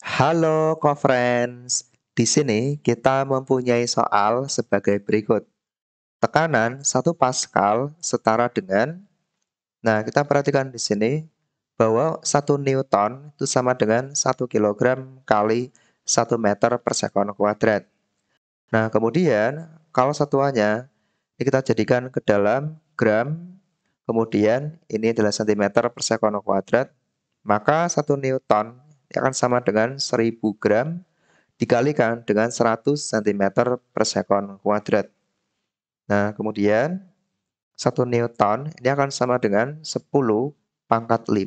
Halo co-friends, di sini kita mempunyai soal sebagai berikut. Tekanan 1 Pascal setara dengan Nah, kita perhatikan di sini bahwa 1 Newton itu sama dengan 1 kg kali 1 meter per sekon kuadrat. Nah, kemudian kalau satuannya ini kita jadikan ke dalam gram, kemudian ini adalah cm per sekon kuadrat, maka 1 Newton akan sama dengan 1000 gram dikalikan dengan 100 cm per sekon kuadrat. Nah, kemudian 1 Newton ini akan sama dengan 10 pangkat 5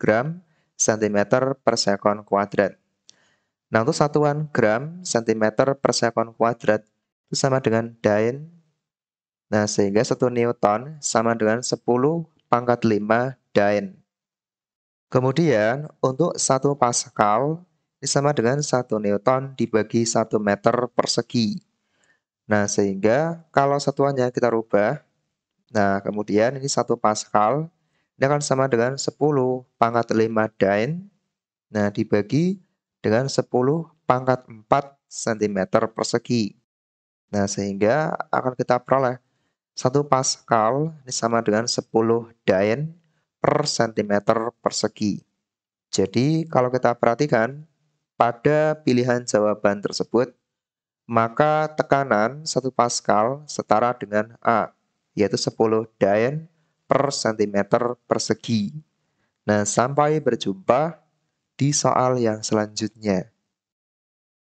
gram cm per sekon kuadrat. Nah, untuk satuan gram cm per sekon kuadrat itu sama dengan Dain. Nah, sehingga 1 Newton sama dengan 10 pangkat 5 Dain. Kemudian, untuk 1 Pascal ini sama dengan 1 Newton dibagi 1 meter persegi. Nah, sehingga kalau satuannya kita rubah, Nah, kemudian ini 1 Pascal, ini akan sama dengan 10 pangkat 5 Dain, nah dibagi dengan 10 pangkat 4 cm persegi. Nah, sehingga akan kita peroleh 1 Pascal ini sama dengan 10 Dain per cm persegi. Jadi, kalau kita perhatikan, pada pilihan jawaban tersebut, maka tekanan 1 Pascal setara dengan A yaitu 10 daen per cm persegi. Nah, sampai berjumpa di soal yang selanjutnya.